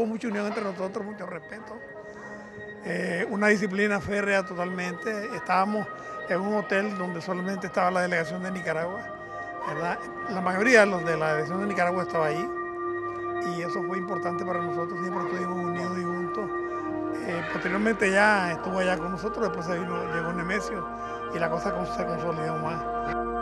hubo mucha unión entre nosotros, mucho respeto. Eh, una disciplina férrea totalmente. Estábamos en un hotel donde solamente estaba la delegación de Nicaragua. ¿verdad? La mayoría de los de la delegación de Nicaragua estaba ahí y eso fue importante para nosotros, siempre estuvimos unidos y juntos. Eh, posteriormente ya estuvo allá con nosotros, después vino, llegó Nemesio y la cosa se consolidó más.